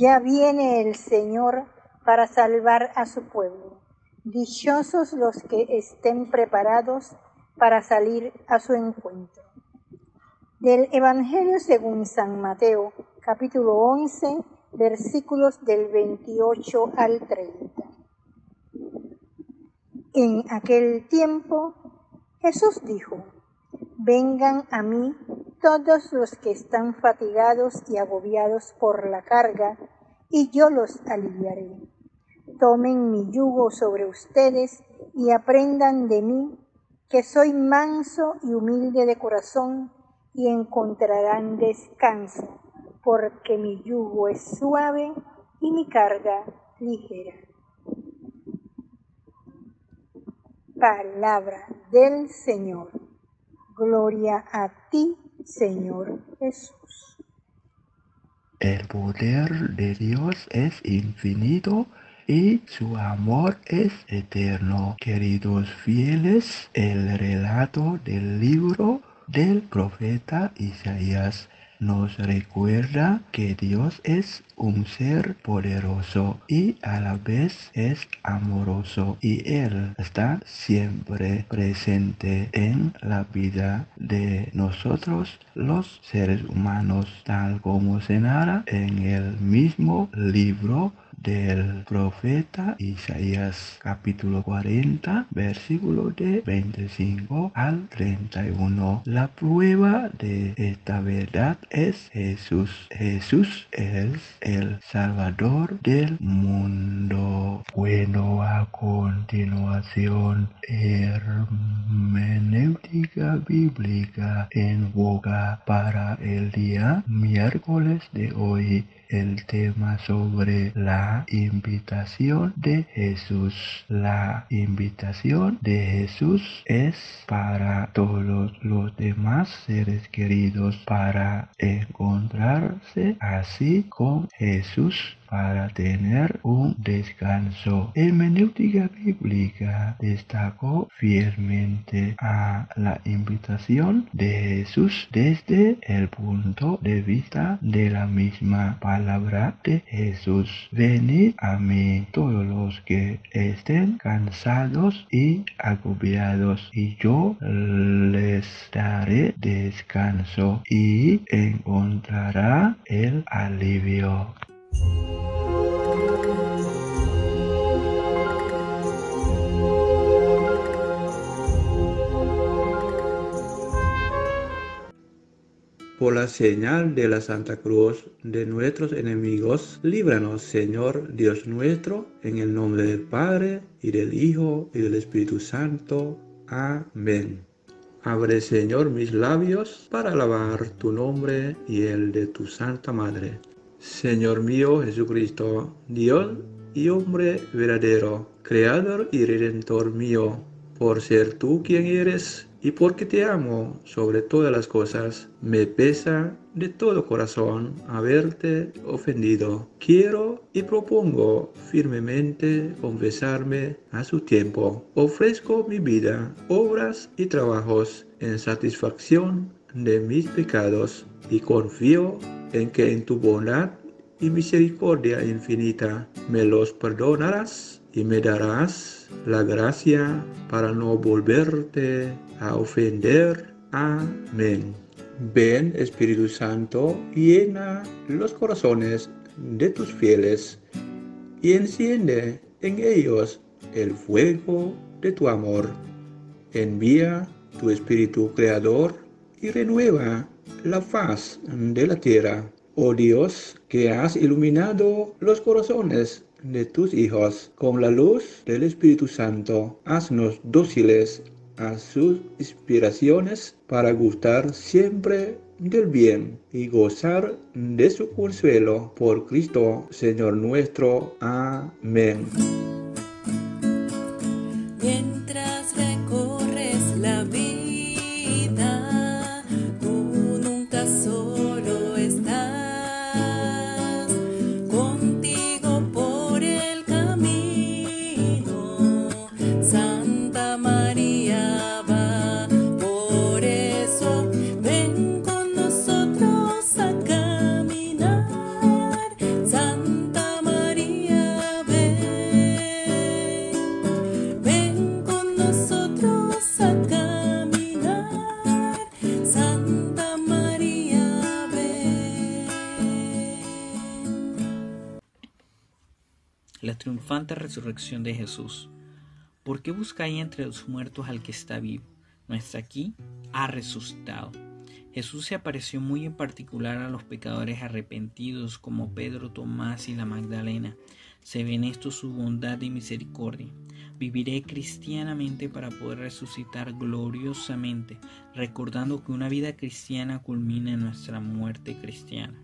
Ya viene el Señor para salvar a su pueblo. Dichosos los que estén preparados para salir a su encuentro. Del Evangelio según San Mateo, capítulo 11, versículos del 28 al 30. En aquel tiempo Jesús dijo, vengan a mí todos los que están fatigados y agobiados por la carga, y yo los aliviaré. Tomen mi yugo sobre ustedes y aprendan de mí, que soy manso y humilde de corazón, y encontrarán descanso, porque mi yugo es suave y mi carga ligera. Palabra del Señor. Gloria a ti, Señor Jesús. El poder de Dios es infinito y su amor es eterno. Queridos fieles, el relato del libro del profeta Isaías nos recuerda que Dios es un ser poderoso y a la vez es amoroso y Él está siempre presente en la vida de nosotros los seres humanos tal como se narra en el mismo libro del profeta Isaías capítulo 40 versículo de 25 al 31. La prueba de esta verdad es Jesús. Jesús es el Salvador del mundo. Bueno, a continuación, hermenéutica bíblica en boca para el día miércoles de hoy el tema sobre la invitación de Jesús. La invitación de Jesús es para todos los demás seres queridos para encontrarse así con Jesús para tener un descanso. Hermenéutica bíblica destacó fielmente a la invitación de Jesús desde el punto de vista de la misma palabra de Jesús. Venid a mí todos los que estén cansados y agobiados y yo les daré descanso y encontrará el alivio. Por la señal de la Santa Cruz de nuestros enemigos, líbranos, Señor Dios nuestro, en el nombre del Padre, y del Hijo, y del Espíritu Santo. Amén. Abre, Señor, mis labios para alabar tu nombre y el de tu Santa Madre. Señor mío Jesucristo, Dios y hombre verdadero, Creador y Redentor mío, por ser tú quien eres y porque te amo sobre todas las cosas, me pesa de todo corazón haberte ofendido. Quiero y propongo firmemente confesarme a su tiempo. Ofrezco mi vida, obras y trabajos en satisfacción de mis pecados y confío en que en tu bondad y misericordia infinita me los perdonarás y me darás la gracia para no volverte a ofender. Amén. Ven Espíritu Santo, llena los corazones de tus fieles y enciende en ellos el fuego de tu amor. Envía tu Espíritu Creador y renueva la faz de la tierra. Oh Dios, que has iluminado los corazones de tus hijos con la luz del Espíritu Santo, haznos dóciles a sus inspiraciones para gustar siempre del bien y gozar de su consuelo por Cristo, Señor nuestro. Amén. Resurrección de Jesús. ¿Por qué buscáis entre los muertos al que está vivo? No está aquí, ha resucitado. Jesús se apareció muy en particular a los pecadores arrepentidos como Pedro, Tomás y la Magdalena. Se ve en esto su bondad y misericordia. Viviré cristianamente para poder resucitar gloriosamente, recordando que una vida cristiana culmina en nuestra muerte cristiana.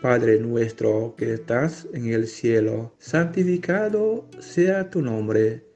Padre nuestro que estás en el cielo, santificado sea tu nombre,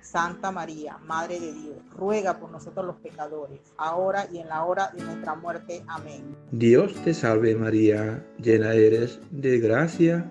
Santa María, Madre de Dios, ruega por nosotros los pecadores, ahora y en la hora de nuestra muerte. Amén. Dios te salve María, llena eres de gracia,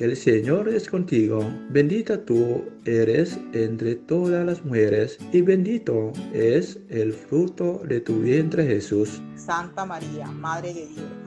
el Señor es contigo, bendita tú eres entre todas las mujeres, y bendito es el fruto de tu vientre Jesús. Santa María, Madre de Dios,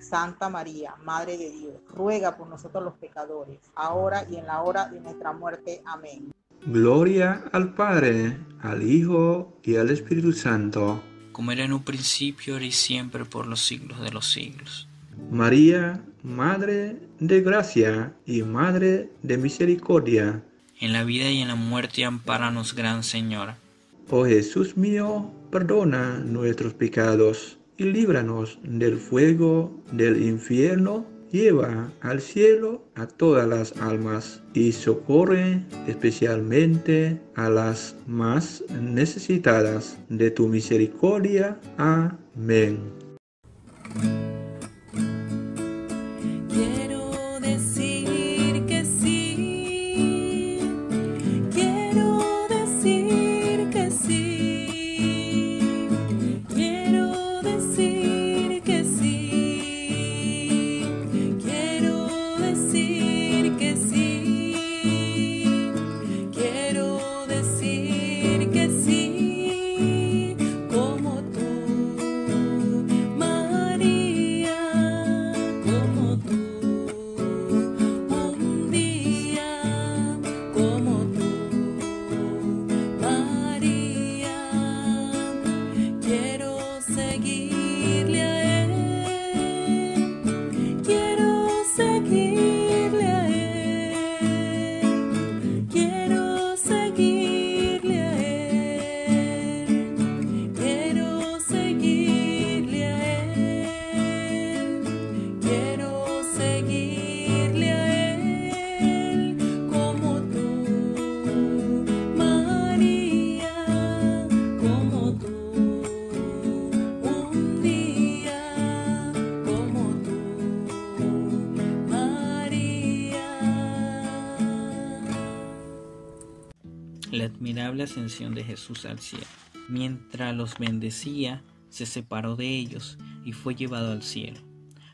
Santa María, Madre de Dios, ruega por nosotros los pecadores, ahora y en la hora de nuestra muerte. Amén. Gloria al Padre, al Hijo y al Espíritu Santo. Como era en un principio, ahora y siempre, por los siglos de los siglos. María, Madre de gracia y Madre de misericordia. En la vida y en la muerte, ampáranos, Gran Señora. Oh Jesús mío, perdona nuestros pecados y líbranos del fuego del infierno lleva al cielo a todas las almas y socorre especialmente a las más necesitadas de tu misericordia. Amén. Maggie. De Jesús al cielo. Mientras los bendecía, se separó de ellos y fue llevado al cielo.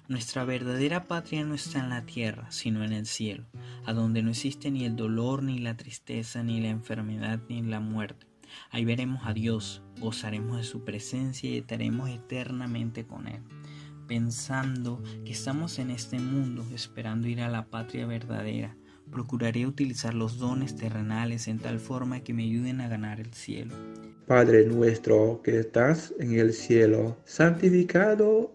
Nuestra verdadera patria no está en la tierra, sino en el cielo, a donde no existe ni el dolor, ni la tristeza, ni la enfermedad, ni la muerte. Ahí veremos a Dios, gozaremos de su presencia y estaremos eternamente con Él. Pensando que estamos en este mundo esperando ir a la patria verdadera, procuraré utilizar los dones terrenales en tal forma que me ayuden a ganar el cielo. Padre nuestro que estás en el cielo, santificado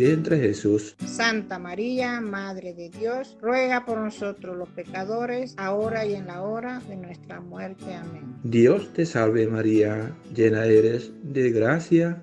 vientre Jesús. Santa María, Madre de Dios, ruega por nosotros los pecadores, ahora y en la hora de nuestra muerte. Amén. Dios te salve María, llena eres de gracia.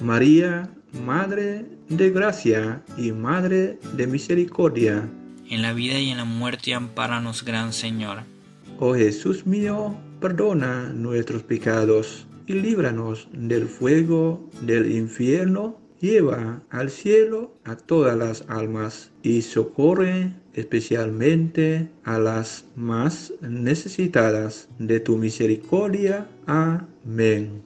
María, Madre de gracia y Madre de misericordia. En la vida y en la muerte, ampáranos, Gran Señora. Oh Jesús mío, perdona nuestros pecados y líbranos del fuego del infierno. Lleva al cielo a todas las almas y socorre especialmente a las más necesitadas de tu misericordia. Amén.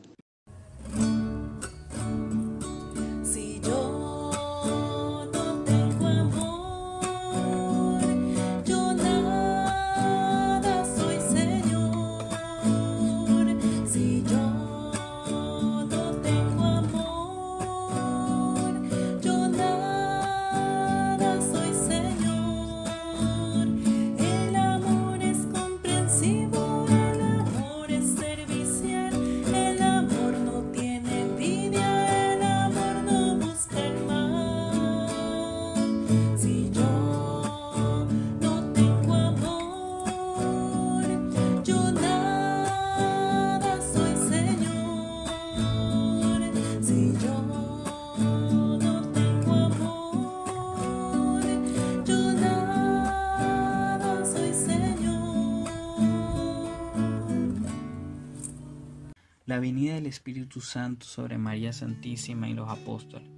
La venida del Espíritu Santo sobre María Santísima y los apóstoles.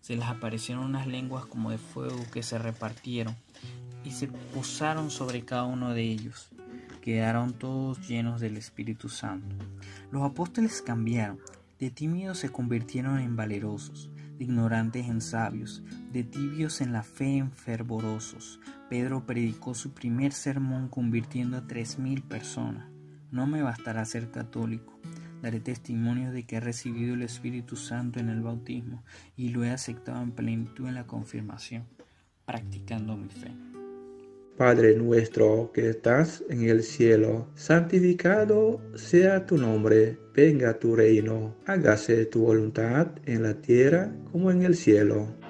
Se les aparecieron unas lenguas como de fuego que se repartieron y se posaron sobre cada uno de ellos. Quedaron todos llenos del Espíritu Santo. Los apóstoles cambiaron, de tímidos se convirtieron en valerosos, de ignorantes en sabios, de tibios en la fe en fervorosos. Pedro predicó su primer sermón convirtiendo a tres mil personas. No me bastará ser católico. Daré testimonio de que he recibido el Espíritu Santo en el bautismo y lo he aceptado en plenitud en la confirmación, practicando mi fe. Padre nuestro que estás en el cielo, santificado sea tu nombre, venga tu reino, hágase tu voluntad en la tierra como en el cielo.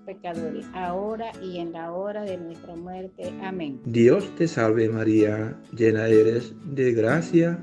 pecadores, ahora y en la hora de nuestra muerte. Amén. Dios te salve María, llena eres de gracia,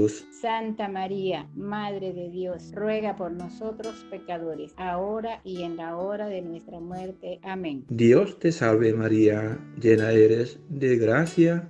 Santa María, Madre de Dios, ruega por nosotros pecadores, ahora y en la hora de nuestra muerte. Amén. Dios te salve María, llena eres de gracia,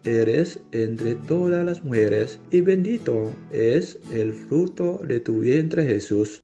eres entre todas las mujeres, y bendito es el fruto de tu vientre Jesús.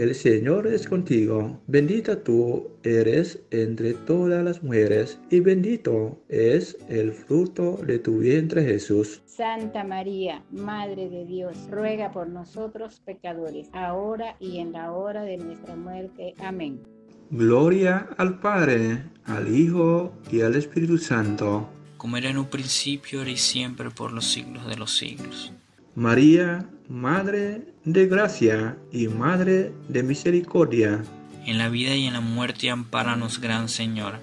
el Señor es contigo, bendita tú eres entre todas las mujeres, y bendito es el fruto de tu vientre Jesús. Santa María, Madre de Dios, ruega por nosotros pecadores, ahora y en la hora de nuestra muerte. Amén. Gloria al Padre, al Hijo y al Espíritu Santo. como era en un principio, ahora y siempre, por los siglos de los siglos. María, Madre de gracia y Madre de misericordia. En la vida y en la muerte, ampáranos, Gran Señora.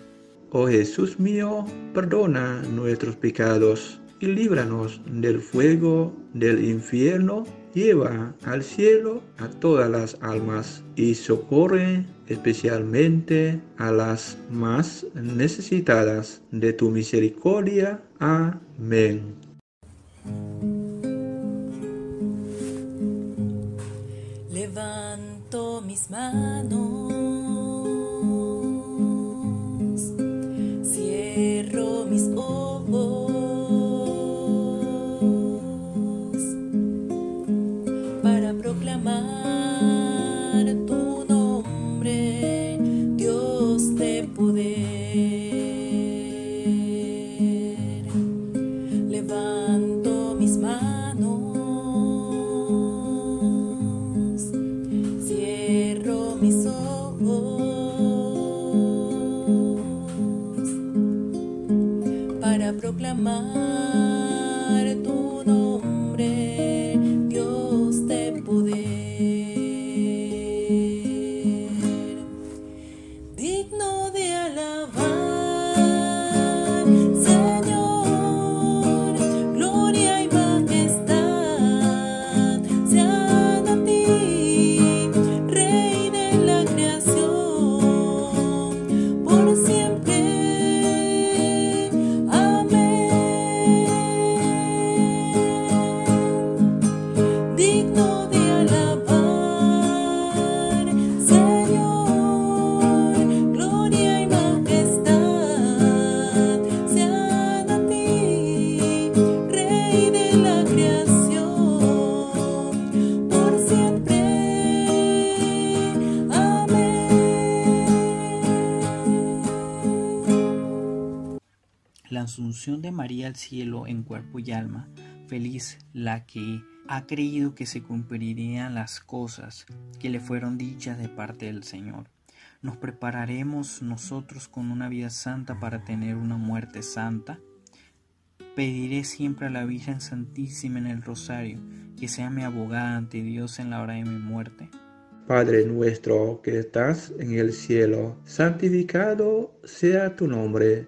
Oh Jesús mío, perdona nuestros pecados y líbranos del fuego del infierno. lleva al cielo a todas las almas y socorre especialmente a las más necesitadas de tu misericordia. Amén. Mis manos, cierro mis ojos asunción de María al cielo en cuerpo y alma, feliz la que ha creído que se cumplirían las cosas que le fueron dichas de parte del Señor. ¿Nos prepararemos nosotros con una vida santa para tener una muerte santa? Pediré siempre a la Virgen Santísima en el Rosario que sea mi abogada ante Dios en la hora de mi muerte. Padre nuestro que estás en el cielo, santificado sea tu nombre,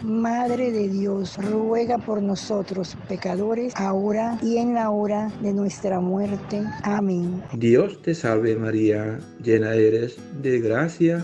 Madre de Dios, ruega por nosotros pecadores, ahora y en la hora de nuestra muerte. Amén. Dios te salve María, llena eres de gracia,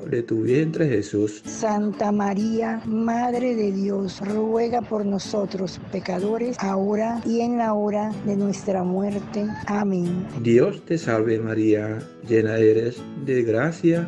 de tu vientre Jesús. Santa María, Madre de Dios, ruega por nosotros pecadores, ahora y en la hora de nuestra muerte. Amén. Dios te salve María, llena eres de gracia,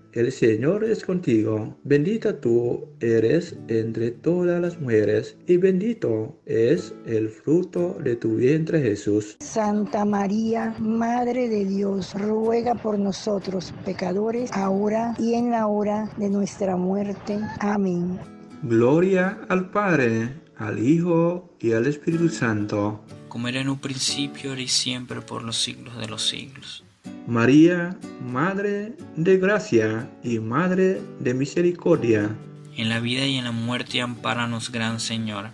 El Señor es contigo, bendita tú eres entre todas las mujeres, y bendito es el fruto de tu vientre Jesús. Santa María, Madre de Dios, ruega por nosotros pecadores, ahora y en la hora de nuestra muerte. Amén. Gloria al Padre, al Hijo y al Espíritu Santo. como era en un principio, ahora y siempre, por los siglos de los siglos. María, Madre de Gracia y Madre de Misericordia. En la vida y en la muerte, ampáranos, Gran Señora.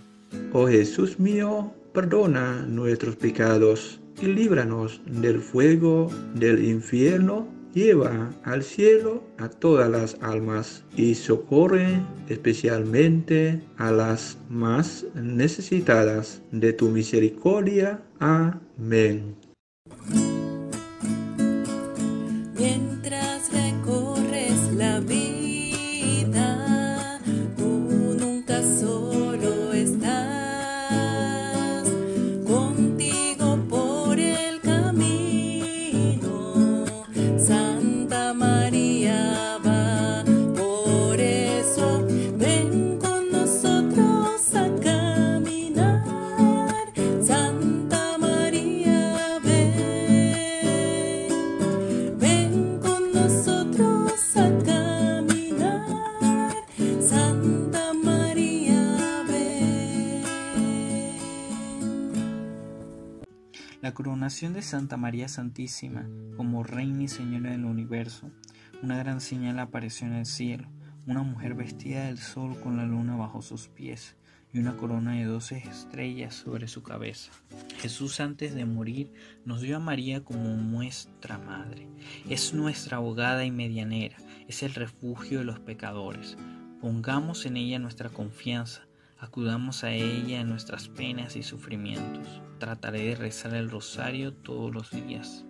Oh Jesús mío, perdona nuestros pecados y líbranos del fuego del infierno. Lleva al cielo a todas las almas y socorre especialmente a las más necesitadas de tu misericordia. Amén. Coronación de Santa María Santísima como Reina y Señora del universo, una gran señal apareció en el cielo, una mujer vestida del sol con la luna bajo sus pies y una corona de doce estrellas sobre su cabeza. Jesús antes de morir nos dio a María como nuestra madre. Es nuestra abogada y medianera, es el refugio de los pecadores. Pongamos en ella nuestra confianza, acudamos a ella en nuestras penas y sufrimientos. Trataré de rezar el rosario todos los días.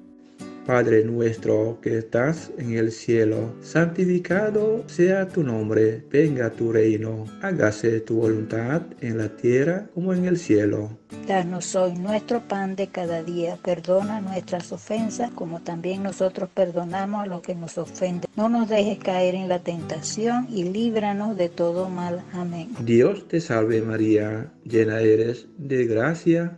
Padre nuestro que estás en el cielo, santificado sea tu nombre, venga tu reino, hágase tu voluntad en la tierra como en el cielo. Danos hoy nuestro pan de cada día. Perdona nuestras ofensas como también nosotros perdonamos a los que nos ofenden. No nos dejes caer en la tentación y líbranos de todo mal. Amén. Dios te salve María, llena eres de gracia,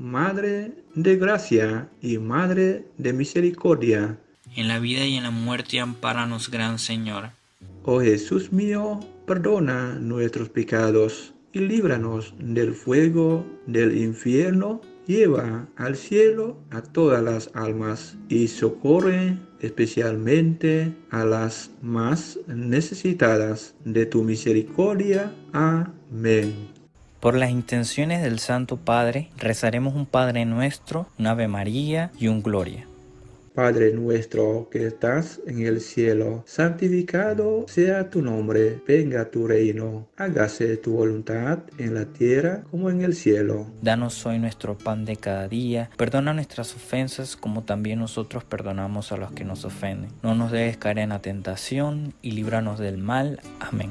Madre de gracia y Madre de misericordia. En la vida y en la muerte, ampáranos, Gran Señora. Oh Jesús mío, perdona nuestros pecados y líbranos del fuego del infierno. Lleva al cielo a todas las almas y socorre especialmente a las más necesitadas de tu misericordia. Amén. Por las intenciones del Santo Padre, rezaremos un Padre Nuestro, un Ave María y un Gloria. Padre nuestro que estás en el cielo, santificado sea tu nombre, venga tu reino, hágase tu voluntad en la tierra como en el cielo. Danos hoy nuestro pan de cada día, perdona nuestras ofensas como también nosotros perdonamos a los que nos ofenden. No nos dejes caer en la tentación y líbranos del mal. Amén.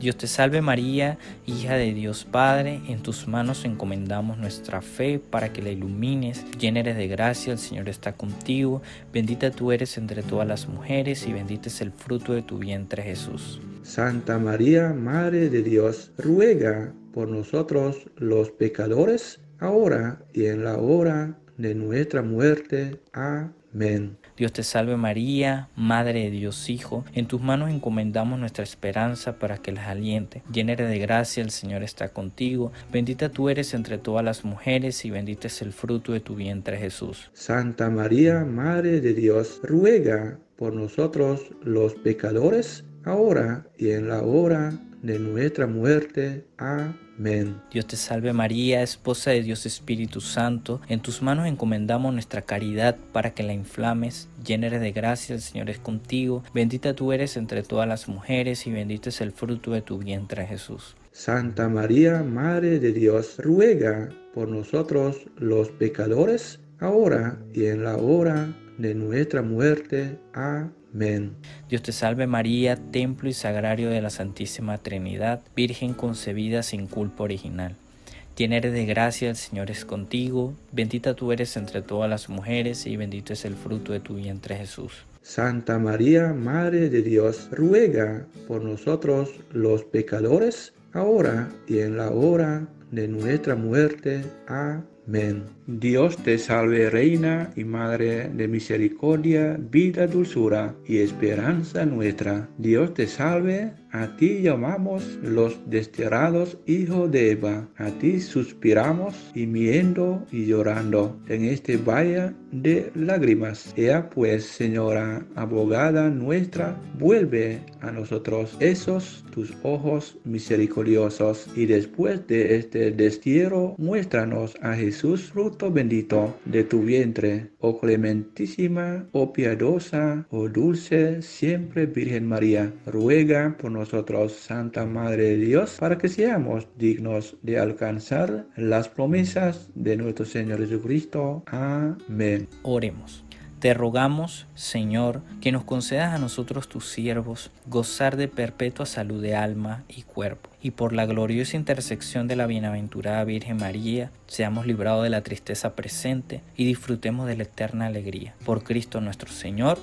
Dios te salve María, hija de Dios Padre, en tus manos encomendamos nuestra fe para que la ilumines, llena eres de gracia, el Señor está contigo, bendita tú eres entre todas las mujeres y bendito es el fruto de tu vientre Jesús. Santa María, Madre de Dios, ruega por nosotros los pecadores, ahora y en la hora de nuestra muerte. Amén. Dios te salve María, Madre de Dios Hijo, en tus manos encomendamos nuestra esperanza para que las aliente. Llena de gracia, el Señor está contigo, bendita tú eres entre todas las mujeres y bendito es el fruto de tu vientre Jesús. Santa María, Madre de Dios, ruega por nosotros los pecadores, ahora y en la hora de nuestra muerte. Amén. Dios te salve María, esposa de Dios Espíritu Santo, en tus manos encomendamos nuestra caridad para que la inflames. Llena eres de gracia, el Señor es contigo, bendita tú eres entre todas las mujeres y bendito es el fruto de tu vientre Jesús. Santa María, Madre de Dios, ruega por nosotros los pecadores, ahora y en la hora de nuestra muerte. Amén. Dios te salve María, templo y sagrario de la Santísima Trinidad, Virgen concebida sin culpa original. Llena eres de gracia, el Señor es contigo, bendita tú eres entre todas las mujeres y bendito es el fruto de tu vientre Jesús. Santa María, Madre de Dios, ruega por nosotros los pecadores, ahora y en la hora de nuestra muerte. Amén. Dios te salve, Reina y Madre de misericordia, vida, dulzura y esperanza nuestra. Dios te salve, a ti llamamos los desterrados hijos de Eva. A ti suspiramos, gimiendo y llorando en este valle de lágrimas. Ea pues, Señora, abogada nuestra, vuelve a nosotros esos tus ojos misericordiosos y después de este destierro, muéstranos a Jesús, bendito de tu vientre, oh clementísima, oh piadosa, oh dulce, siempre Virgen María, ruega por nosotros, Santa Madre de Dios, para que seamos dignos de alcanzar las promesas de nuestro Señor Jesucristo. Amén. Oremos. Te rogamos, Señor, que nos concedas a nosotros tus siervos gozar de perpetua salud de alma y cuerpo, y por la gloriosa intersección de la bienaventurada Virgen María, seamos librados de la tristeza presente y disfrutemos de la eterna alegría. Por Cristo nuestro Señor.